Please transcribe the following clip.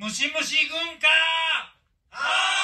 ムシムシ軍かは